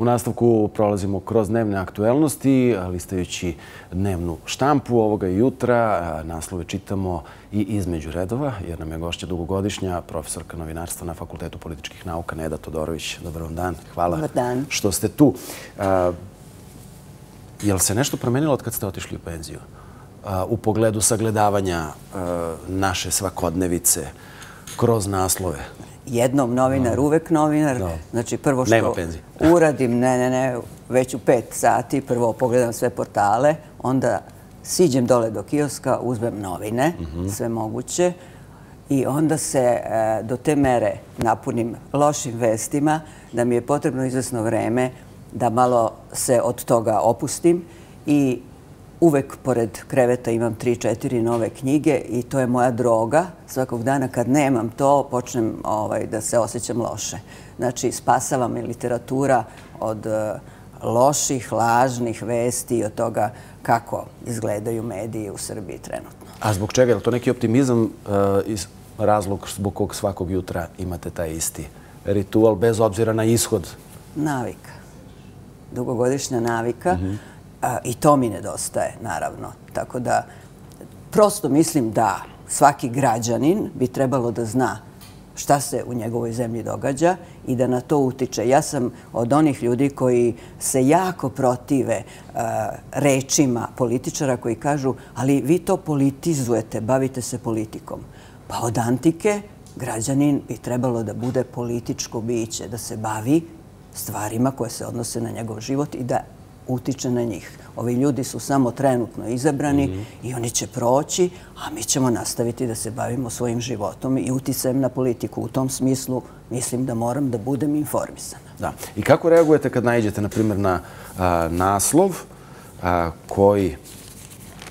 U nastavku prolazimo kroz dnevne aktuelnosti, listajući dnevnu štampu ovoga jutra. Naslove čitamo i između redova, jer nam je gošća dugogodišnja profesorka novinarstva na Fakultetu političkih nauka Neda Todorović. Dobar vam dan. Hvala što ste tu. Je li se nešto promenilo od kad ste otišli u penziju? U pogledu sagledavanja naše svakodnevice kroz naslove? Jednom novinar, uvek novinar. Znači, prvo što uradim, ne, ne, ne, već u pet sati, prvo pogledam sve portale, onda siđem dole do kioska, uzmem novine, mhm. sve moguće, i onda se e, do te mere napunim lošim vestima, da mi je potrebno izvesno vreme da malo se od toga opustim i uvek pored kreveta imam tri, četiri nove knjige i to je moja droga. Svakog dana kad nemam to, počnem ovaj, da se osjećam loše. Znači, spasava me literatura od eh, loših, lažnih vesti i od toga kako izgledaju mediji u Srbiji trenutno. A zbog čega? Je li to neki optimizam eh, razlog zbog kog svakog jutra imate taj isti ritual bez obzira na ishod? Navika. Dugogodišnja navika. Mhm. I to mi nedostaje, naravno. Tako da, prosto mislim da svaki građanin bi trebalo da zna šta se u njegovoj zemlji događa i da na to utiče. Ja sam od onih ljudi koji se jako protive e, rečima političara koji kažu ali vi to politizujete, bavite se politikom. Pa od antike građanin bi trebalo da bude političko biće, da se bavi stvarima koje se odnose na njegov život i da utiče na njih. Ovi ljudi su samo trenutno izabrani mhm. i oni će proći, a mi ćemo nastaviti da se bavimo svojim životom i uticajem na politiku. U tom smislu mislim da moram da budem informisana. Da. I kako reagujete kad najđete, na primjer, na naslov koji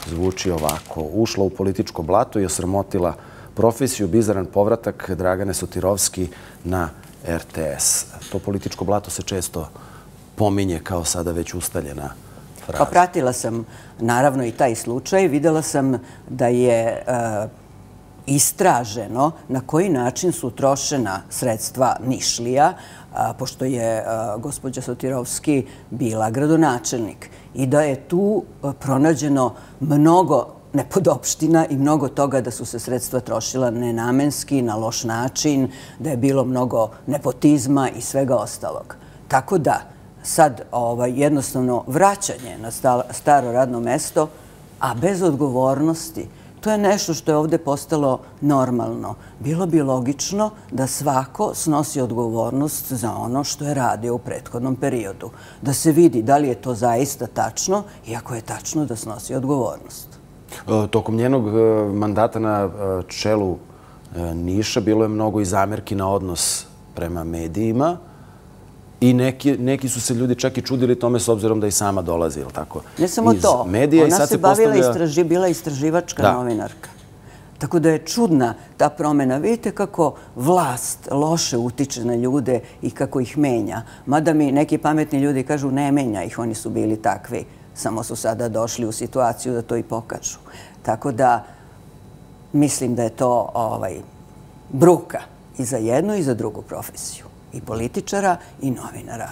zvuči ovako. Ušla u političko blato i osramotila profesiju, bizaran povratak Dragane Sotirovski na RTS. To političko blato se često pominje kao sada već ustaljena fraza. Pa pratila sam naravno i taj slučaj. Videla sam da je e, istraženo na koji način su trošena sredstva Nišlija, pošto je e, gospođa Sotirovski bila gradonačelnik i da je tu e, pronađeno mnogo nepodopština i mnogo toga da su se sredstva trošila nenamenski, na loš način, da je bilo mnogo nepotizma i svega ostalog. Tako da, sad ovaj, jednostavno vraćanje na staro radno mesto, a bez odgovornosti, to je nešto što je ovdje postalo normalno. Bilo bi logično da svako snosi odgovornost za ono što je radio u prethodnom periodu. Da se vidi da li je to zaista tačno i ako je tačno da snosi odgovornost. E, tokom njenog e, mandata na e, čelu Niša bilo je mnogo i zamjerki na odnos prema medijima. I neki su se ljudi čak i čudili tome s obzirom da i sama dolazi, ili tako? Ne samo to. Ona se bavila i bila istraživačka novinarka. Tako da je čudna ta promjena. Vidite kako vlast loše utiče na ljude i kako ih menja. Mada mi neki pametni ljudi kažu ne menja ih, oni su bili takvi. Samo su sada došli u situaciju da to i pokažu. Tako da mislim da je to ovaj, bruka i za jednu i za drugu profesiju i političara i novinara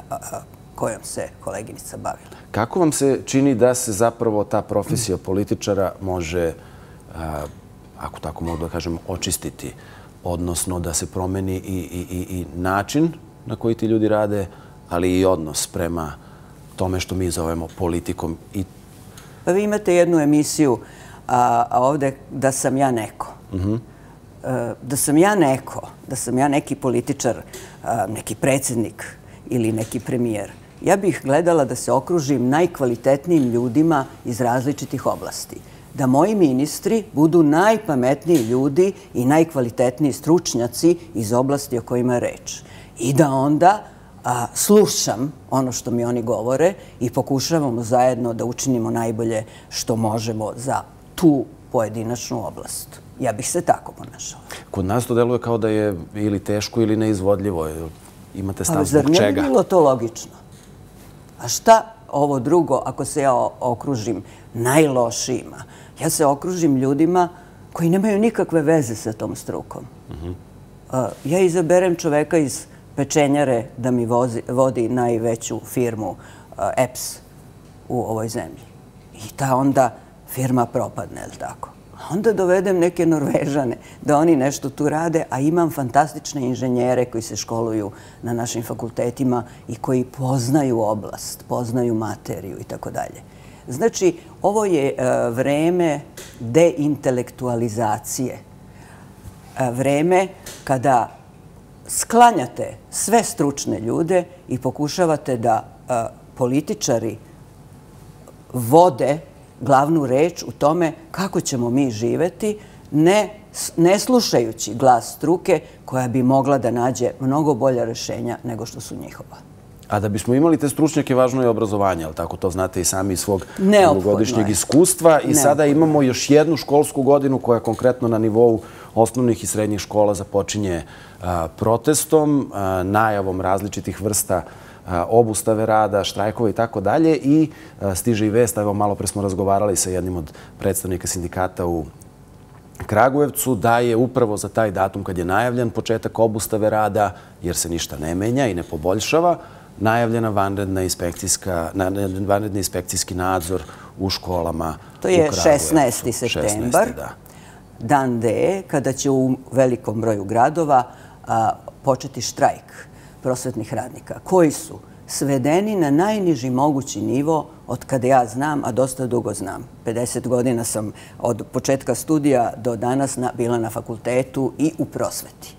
kojom se koleginica bavila. Kako vam se čini da se zapravo ta profesija političara može, ako tako mogu da kažem, očistiti, odnosno da se promeni i način na koji ti ljudi rade, ali i odnos prema tome što mi zovemo politikom? Pa vi imate jednu emisiju ovde da sam ja neko. Mhm da sam ja neko, da sam ja neki političar, neki predsjednik ili neki premijer, ja bih gledala da se okružim najkvalitetnijim ljudima iz različitih oblasti. Da moji ministri budu najpametniji ljudi i najkvalitetniji stručnjaci iz oblasti o kojima je reč. I da onda slušam ono što mi oni govore i pokušavamo zajedno da učinimo najbolje što možemo za tu pojedinačnu oblast. Ja bih se tako ponašala. Kod nas to deluje kao da je ili teško ili neizvodljivo. Imate stav zbog čega? Zar ne bi bilo to logično? A šta ovo drugo ako se ja okružim najlošijima? Ja se okružim ljudima koji nemaju nikakve veze sa tom strukom. Mhm. Ja izaberem čoveka iz pečenjare da mi vodi najveću firmu EPS u ovoj zemlji. I ta onda firma propadne, je li tako? Onda dovedem neke Norvežane da oni nešto tu rade, a imam fantastične inženjere koji se školuju na našim fakultetima i koji poznaju oblast, poznaju materiju i tako dalje. Znači, ovo je e, vreme deintelektualizacije. E, vreme kada sklanjate sve stručne ljude i pokušavate da e, političari vode glavnu reč u tome kako ćemo mi živeti, ne slušajući glas struke koja bi mogla da nađe mnogo bolja rešenja nego što su njihova. A da bismo imali te stručnjake, važno je obrazovanje, ali tako to znate i sami iz svog godišnjeg iskustva. I sada imamo još jednu školsku godinu koja konkretno na nivou osnovnih i srednjih škola započinje protestom, najavom različitih vrsta obustave rada, štrajkova i tako dalje. I stiže i vest, evo malo pre smo razgovarali sa jednim od predstavnika sindikata u Kragujevcu, da je upravo za taj datum kad je najavljen početak obustave rada, jer se ništa ne menja i ne poboljšava, najavljena vanredni inspekcijski nadzor u školama To je 16. septembar, dan D, kada će u velikom broju gradova početi štrajk prosvetnih radnika, koji su svedeni na najniži mogući nivo od kada ja znam, a dosta dugo znam. 50 godina sam od početka studija do danas bila na fakultetu i u prosveti.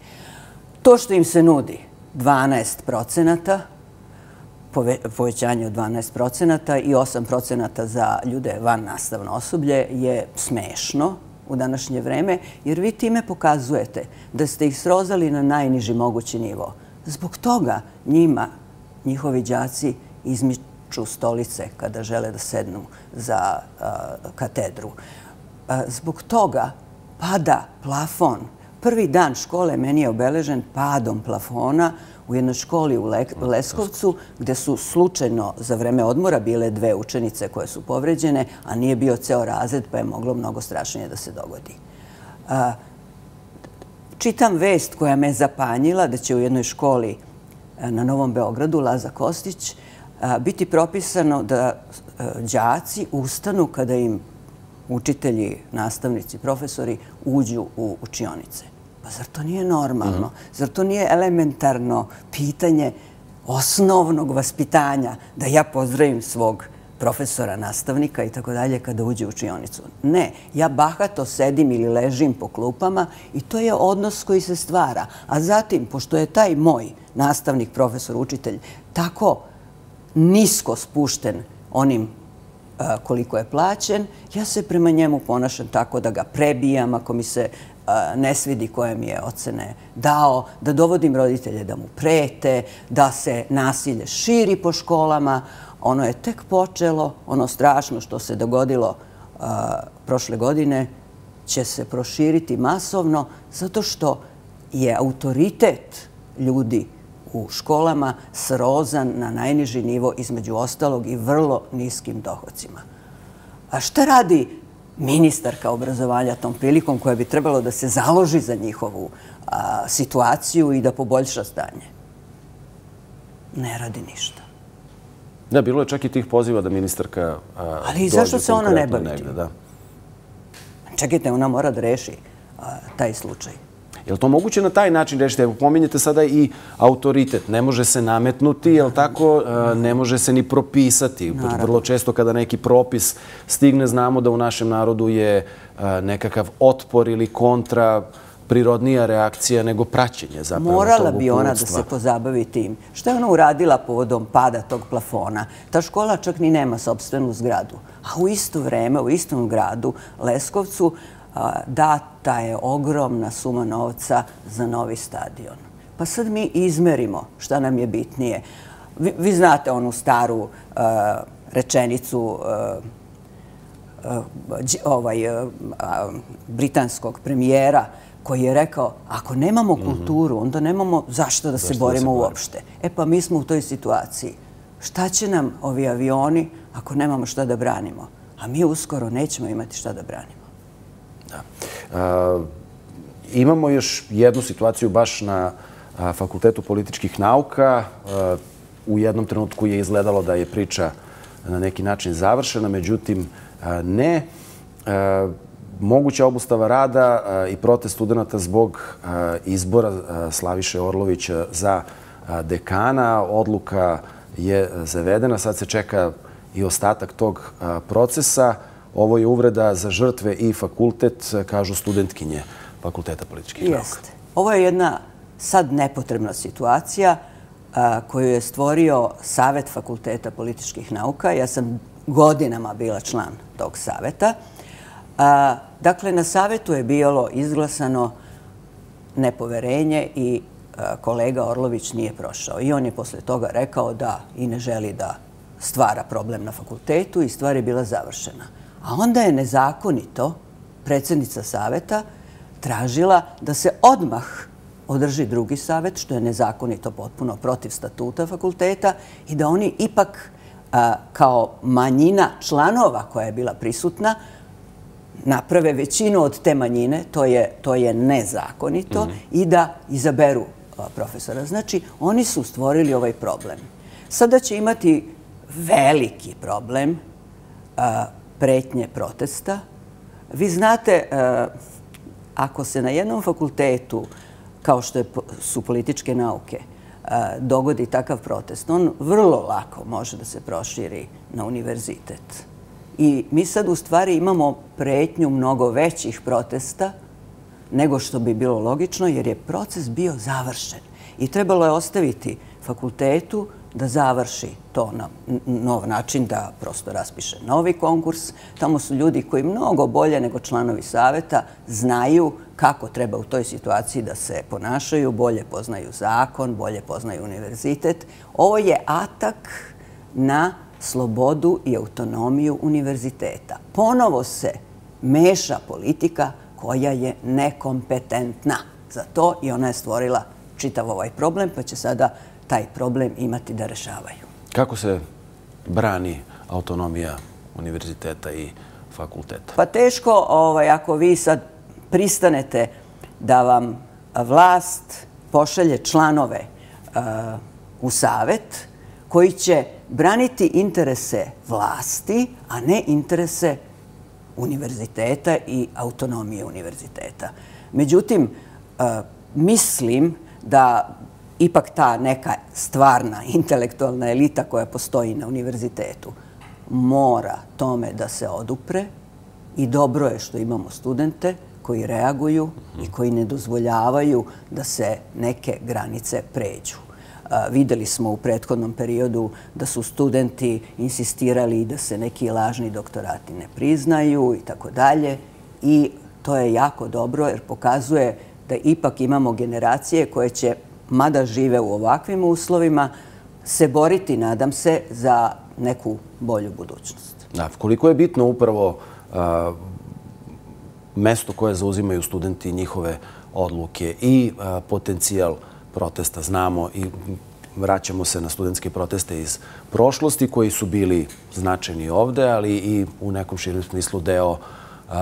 To što im se nudi 12 procenata, povećanje od 12 procenata i 8 procenata za ljude van nastavno osoblje je smešno u današnje vreme, jer vi time pokazujete da ste ih srozali na najniži mogući nivo. Zbog toga njima, njihovi džaci, izmiču stolice kada žele da sednu za katedru. Zbog toga pada plafon. Prvi dan škole meni je obeležen padom plafona u jednoj školi u Leskovcu, gde su slučajno za vreme odmora bile dve učenice koje su povređene, a nije bio ceo razred, pa je moglo mnogo strašnije da se dogodi. Čitam vest koja me zapanjila da će u jednoj školi na Novom Beogradu, Laza Kostić, biti propisano da džaci ustanu kada im učitelji, nastavnici, profesori uđu u učionice. Pa zar to nije normalno? Mhm. Zar to nije elementarno pitanje osnovnog vaspitanja da ja pozdravim svog profesora, nastavnika i tako dalje kada uđe u učionicu? Ne, ja bahato sedim ili ležim po klupama i to je odnos koji se stvara. A zatim, pošto je taj moj nastavnik, profesor, učitelj, tako nisko spušten onim e, koliko je plaćen, ja se prema njemu ponašam tako da ga prebijam ako mi se e, ne svidi koje mi je ocene dao, da dovodim roditelje da mu prete, da se nasilje širi po školama. Ono je tek počelo, ono strašno što se dogodilo uh, prošle godine će se proširiti masovno zato što je autoritet ljudi u školama srozan na najniži nivo između ostalog i vrlo niskim dohodcima. A šta radi ministarka obrazovanja tom prilikom koja bi trebalo da se založi za njihovu uh, situaciju i da poboljša stanje? Ne radi ništa. Da, bilo je čak i tih poziva da ministarka dođe. Ali zašto se ona ne bavi tim? Čekajte, ona mora da reši taj slučaj. Je li to moguće na taj način rešiti? Evo, pominjete sada i autoritet. Ne može se nametnuti, je li tako? E, ne može se ni propisati. Vrlo često kada neki propis stigne, znamo da u našem narodu je e, nekakav otpor ili kontra prirodnija reakcija nego praćenje zapravo Morala bi ona da se pozabavi tim. Što je ona uradila povodom pada tog plafona? Ta škola čak ni nema sobstvenu zgradu. A u isto vreme, u istom gradu, Leskovcu, data je ogromna suma novca za novi stadion. Pa sad mi izmerimo šta nam je bitnije. Vi znate onu staru rečenicu ovaj, britanskog premijera koji je rekao ako nemamo mhm. kulturu, onda nemamo zašto da se borimo uopšte. E pa mi smo u toj situaciji. Šta će nam ovi avioni ako nemamo šta da branimo? A mi uskoro nećemo imati šta da branimo. Da. Imamo još jednu situaciju baš na Fakultetu političkih nauka. U jednom trenutku je izgledalo da je priča na neki način završena, međutim ne. Moguća obustava rada i protest studenta zbog izbora Slaviše Orlovića za dekana. Odluka je zavedena. Sad se čeka i ostatak tog procesa. Ovo je uvreda za žrtve i fakultet, kažu studentkinje Fakulteta političkih nauka. Jeste. Ovo je jedna sad nepotrebna situacija koju je stvorio Savet Fakulteta političkih nauka. Ja sam godinama bila član tog saveta. Dakle, na savetu je bilo izglasano nepoverenje i kolega Orlović nije prošao. I on je posle toga rekao da i ne želi da stvara problem na fakultetu i stvar je bila završena. A onda je nezakonito predsjednica saveta tražila da se odmah održi drugi savet, što je nezakonito potpuno protiv statuta fakulteta i da oni ipak kao manjina članova koja je bila prisutna naprave većinu od te manjine, to je nezakonito, mhm. i da izaberu profesora. Znači, oni su stvorili ovaj problem. Sada će imati veliki problem pretnje protesta. Vi znate, ako se na jednom fakultetu, kao što su političke nauke, E, dogodi takav protest, on vrlo lako može da se proširi na univerzitet. I mi sad u stvari imamo pretnju mnogo većih protesta nego što bi bilo logično, jer je proces bio završen. I trebalo je ostaviti fakultetu da završi to na nov način, da prosto raspiše novi konkurs. Tamo su ljudi koji mnogo bolje nego članovi saveta znaju kako treba u toj situaciji da se ponašaju, bolje poznaju zakon, bolje poznaju univerzitet. Ovo je atak na slobodu i autonomiju univerziteta. Ponovo se meša politika koja je nekompetentna za to i ona je stvorila čitav ovaj problem, pa će sada taj problem imati da rešavaju. Kako se brani autonomija univerziteta i fakulteta? Pa teško, ovaj, ako vi sad pristanete da vam vlast pošalje članove uh, u savet koji će braniti interese vlasti, a ne interese univerziteta i autonomije univerziteta. Međutim, uh, mislim da ipak ta neka stvarna intelektualna elita koja postoji na univerzitetu mora tome da se odupre i dobro je što imamo studente koji reaguju i koji ne dozvoljavaju da se neke granice pređu. Videli smo u prethodnom periodu da su studenti insistirali da se neki lažni doktorati ne priznaju i tako dalje. I to je jako dobro jer pokazuje da ipak imamo generacije koje će mada žive u ovakvim uslovima, se boriti, nadam se, za neku bolju budućnost. Da, koliko je bitno upravo mesto koje zauzimaju studenti njihove odluke i potencijal protesta. Znamo i vraćamo se na studentske proteste iz prošlosti koji su bili značajni ovde, ali i u nekom širim smislu deo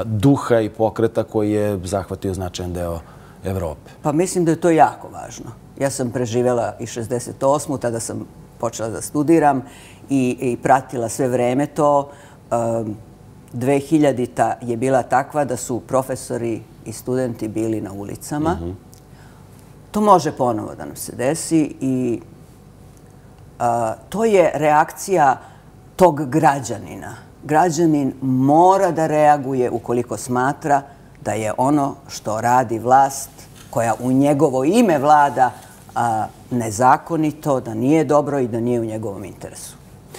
duha i pokreta koji je zahvatio značajan deo Evrope. Pa mislim da je to jako važno. Ja sam preživjela i 68. Tada sam počela da studiram i pratila sve vreme to. 2000-ta je bila takva da su profesori i studenti bili na ulicama. Mhm. To može ponovo da nam se desi i to je reakcija tog građanina. Građanin mora da reaguje ukoliko smatra da je ono što radi vlast koja u njegovo ime vlada nezakonito, da nije dobro i da nije u njegovom interesu.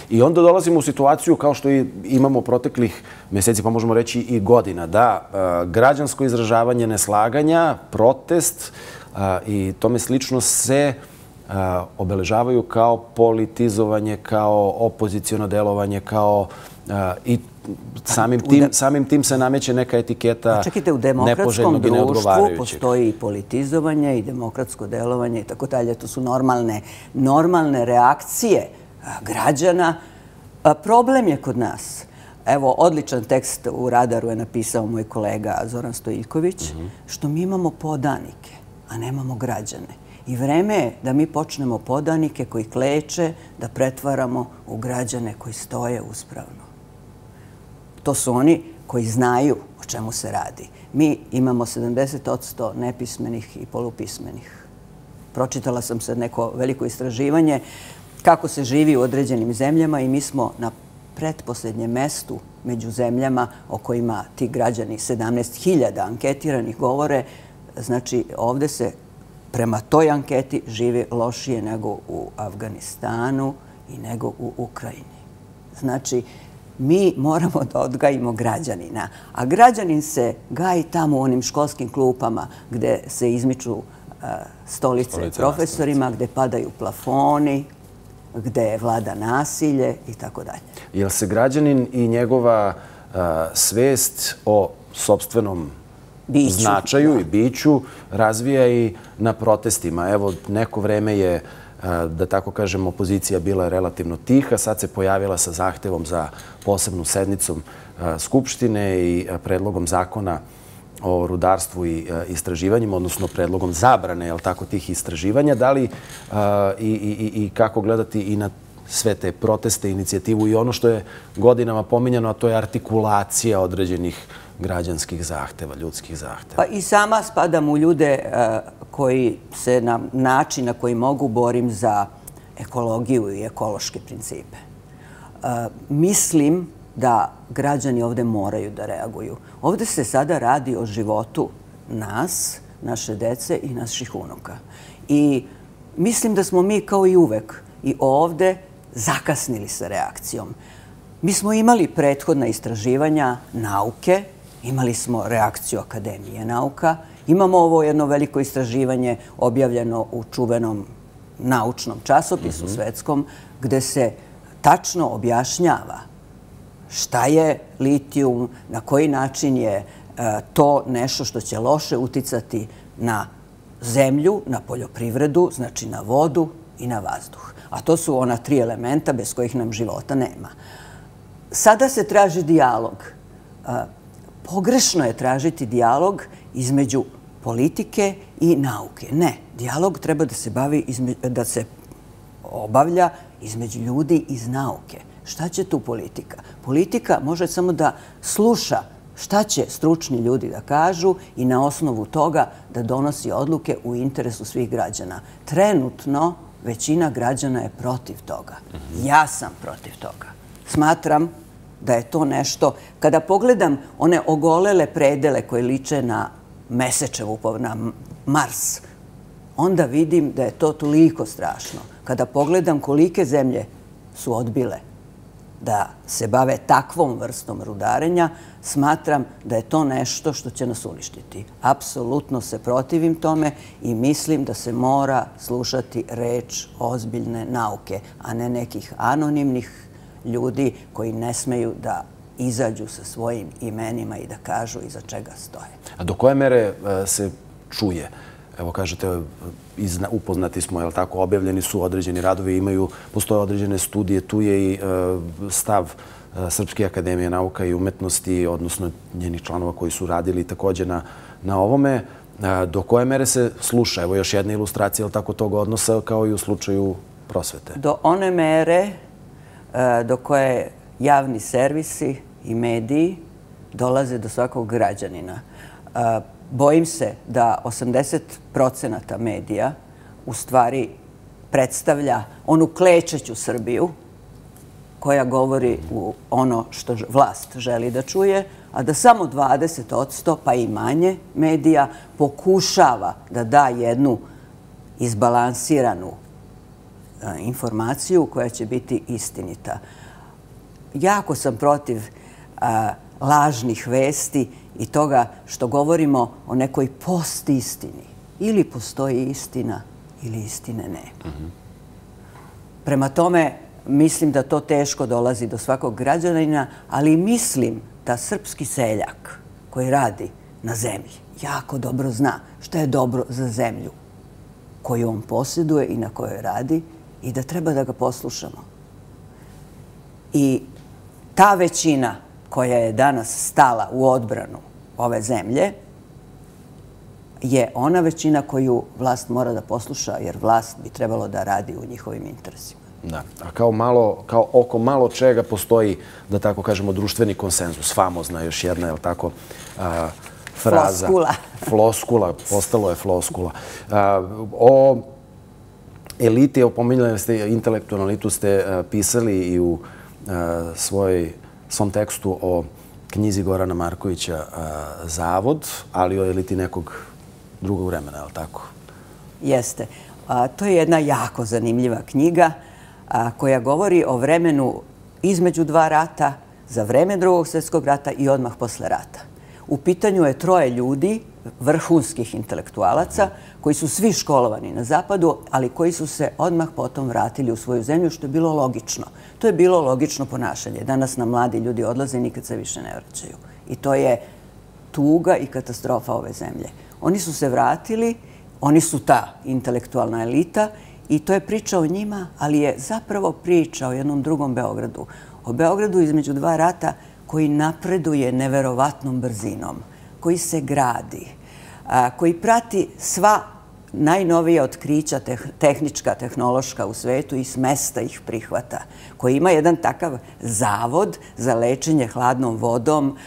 I onda dolazimo u situaciju kao što imamo proteklih meseci, pa možemo reći i godina, da građansko izražavanje neslaganja, protest i tome slično se obeležavaju kao politizovanje, kao opozicijono delovanje, kao i samim tim se nameće neka etiketa Čekajte, u demokratskom društvu postoji i politizovanje i demokratsko delovanje i tako dalje. To su normalne reakcije građana. Problem je kod nas. Evo, odličan tekst u radaru je napisao moj kolega Zoran Stojiljković, mhm. što mi imamo podanike, a nemamo građane. I vreme je da mi počnemo podanike koji kleče da pretvaramo u građane koji stoje uspravno. To su oni koji znaju o čemu se radi. Mi imamo 70% nepismenih i polupismenih. Pročitala sam se neko veliko istraživanje kako se živi u određenim zemljama i mi smo na pretposlednjem mestu među zemljama o kojima ti građani 17.000 anketiranih govore. Znači, ovde se prema toj anketi živi lošije nego u Afganistanu i nego u Ukrajini. Znači, mi moramo da odgajimo građanina. A građanin se gaji tamo u onim školskim klupama gde se izmiču e, stolice profesorima, gde padaju plafoni, gde vlada nasilje i tako dalje. Je li se građanin i njegova e, svest o sobstvenom značaju i biću razvija i na protestima? Evo, neko vreme je da tako kažem, opozicija bila relativno tiha. Sad se pojavila sa zahtevom za posebnu sednicom Skupštine i predlogom zakona o rudarstvu i istraživanjima, odnosno predlogom zabrane tih istraživanja. Da li i kako gledati i na sve te proteste, inicijativu i ono što je godinama pominjano, a to je artikulacija određenih građanskih zahteva, ljudskih zahteva. Pa i sama spadam u ljude eh, koji se na način na koji mogu borim za ekologiju i ekološke principe. Eh, mislim da građani ovde moraju da reaguju. Ovde se sada radi o životu nas, naše dece i naših unuka. I mislim da smo mi kao i uvek i ovde zakasnili sa reakcijom. Mi smo imali prethodna istraživanja nauke, imali smo reakciju Akademije nauka Imamo ovo jedno veliko istraživanje objavljeno u čuvenom naučnom časopisu mhm. svetskom gde se tačno objašnjava šta je litijum, na koji način je e, to nešto što će loše uticati na zemlju, na poljoprivredu, znači na vodu i na vazduh. A to su ona tri elementa bez kojih nam života nema. Sada se traži dialog. E, pogrešno je tražiti dialog između politike i nauke. Ne, dijalog treba da se bavi, da se obavlja između ljudi iz nauke. Šta će tu politika? Politika može samo da sluša šta će stručni ljudi da kažu i na osnovu toga da donosi odluke u interesu svih građana. Trenutno većina građana je protiv toga. Ja sam protiv toga. Smatram da je to nešto... Kada pogledam one ogolele predele koje liče na mesečevu na Mars, onda vidim da je to toliko strašno. Kada pogledam kolike zemlje su odbile da se bave takvom vrstom rudarenja, smatram da je to nešto što će nas uništiti. Apsolutno se protivim tome i mislim da se mora slušati reč ozbiljne nauke, a ne nekih anonimnih ljudi koji ne smeju da izađu sa svojim imenima i da kažu iza čega stoje. A do koje mere e, se čuje? Evo kažete, upoznati smo, je tako, objavljeni su određeni radovi, imaju, postoje određene studije, tu je i e, stav e, Srpske akademije nauka i umetnosti, odnosno njenih članova koji su radili također na ovome. E, do koje mere se sluša? Evo još jedna ilustracija, je tako, tog odnosa kao i u slučaju prosvete? Do one mere e, do koje javni servisi i mediji dolaze do svakog građanina. E, Bojim se da 80% medija u stvari predstavlja onu klečeću Srbiju koja govori u ono što vlast želi da čuje, a da samo 20% pa i manje medija pokušava da da jednu izbalansiranu informaciju koja će biti istinita. Jako sam protiv lažnih vesti i toga što govorimo o nekoj post-istini. Ili postoji istina, ili istine ne. Prema tome, mislim da to teško dolazi do svakog građanina, ali mislim da srpski seljak koji radi na zemlji jako dobro zna što je dobro za zemlju koju on posjeduje i na kojoj radi i da treba da ga poslušamo. I ta većina koja je danas stala u odbranu ove zemlje, je ona većina koju vlast mora da posluša, jer vlast bi trebalo da radi u njihovim interesima. Da, a kao, malo, kao oko malo čega postoji, da tako kažemo, društveni konsenzus. Famozna još jedna, je li tako, a, fraza. Floskula. Floskula, postalo je floskula. A, o eliti, opominjali ste, intelektualnu elitu ste a, pisali i u a, svoj, svom tekstu o knjizi Gorana Markovića Zavod, ali o eliti nekog drugog vremena, je li tako? Jeste. To je jedna jako zanimljiva knjiga koja govori o vremenu između dva rata, za vreme drugog svjetskog rata i odmah posle rata. U pitanju je troje ljudi, vrhunskih intelektualaca, koji su svi školovani na zapadu, ali koji su se odmah potom vratili u svoju zemlju, što je bilo logično. To je bilo logično ponašanje. Danas nam mladi ljudi odlaze i nikad se više ne vraćaju. I to je tuga i katastrofa ove zemlje. Oni su se vratili, oni su ta intelektualna elita i to je priča o njima, ali je zapravo priča o jednom drugom Beogradu. O Beogradu između dva rata koji napreduje neverovatnom brzinom, koji se gradi, koji prati sva najnovija otkrića tehnička, tehnološka u svetu i s mesta ih prihvata, koji ima jedan takav zavod za lečenje hladnom vodom,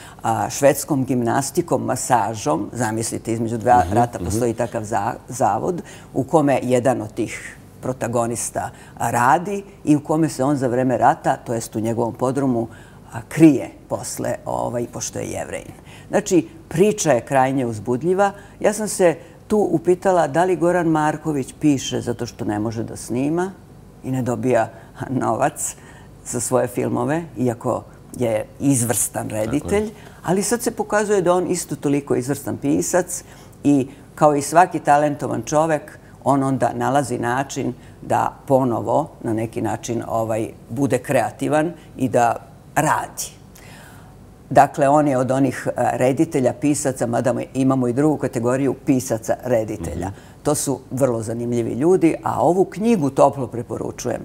švedskom gimnastikom, masažom, zamislite, između dva mhm, rata mhm. postoji takav zavod, u kome jedan od tih protagonista radi i u kome se on za vreme rata, to jest u njegovom podrumu, krije posle, ovaj, pošto je jevrejn. Znači, priča je krajnje uzbudljiva. Ja sam se tu upitala da li Goran Marković piše zato što ne može da snima i ne dobija novac za svoje filmove, iako je izvrstan reditelj, ali sad se pokazuje da on isto toliko izvrstan pisac i kao i svaki talentovan čovek, on onda nalazi način da ponovo na neki način ovaj bude kreativan i da radi. Dakle, on je od onih e, reditelja, pisaca, mada imamo i drugu kategoriju pisaca, reditelja. Mhm. To su vrlo zanimljivi ljudi, a ovu knjigu toplo preporučujem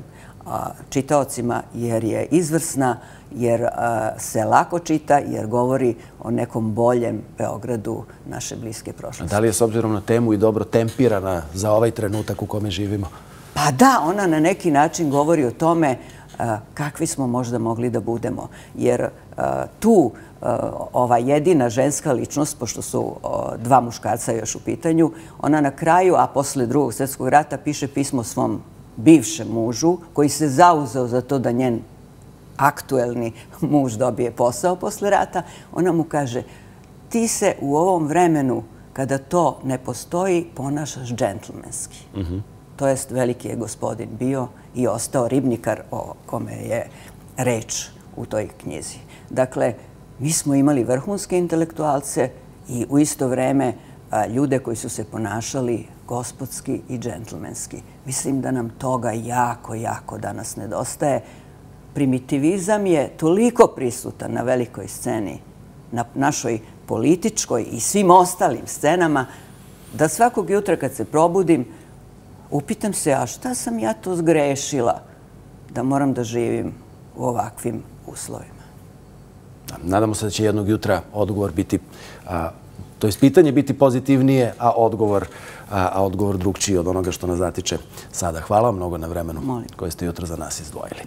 čitaocima jer je izvrsna, jer e, se lako čita, jer govori o nekom boljem Beogradu naše bliske prošlosti. Da li je s obzirom na temu i dobro tempirana za ovaj trenutak u kome živimo? Pa da, ona na neki način govori o tome kakvi smo možda mogli da budemo. Jer tu ova jedina ženska ličnost, pošto su dva muškarca još u pitanju, ona na kraju, a posle drugog svjetskog rata, piše pismo svom bivšem mužu, koji se zauzeo za to da njen aktuelni muž dobije posao posle rata. Ona mu kaže, ti se u ovom vremenu, kada to ne postoji, ponašaš džentlmenski. Mhm to jest veliki je gospodin bio i ostao ribnikar o kome je reč u toj knjizi. Dakle, mi smo imali vrhunske intelektualce i u isto vreme ljude koji su se ponašali gospodski i džentlmenski. Mislim da nam toga jako, jako danas nedostaje. Primitivizam je toliko prisutan na velikoj sceni, na našoj političkoj i svim ostalim scenama, da svakog jutra kad se probudim, upitam se, a šta sam ja to zgrešila da moram da živim u ovakvim uslovima? Nadamo se da će jednog jutra odgovor biti, to je pitanje biti pozitivnije, a odgovor a odgovor drugčiji od onoga što nas zatiče sada. Hvala vam mnogo na vremenu koje ste jutro za nas izdvojili.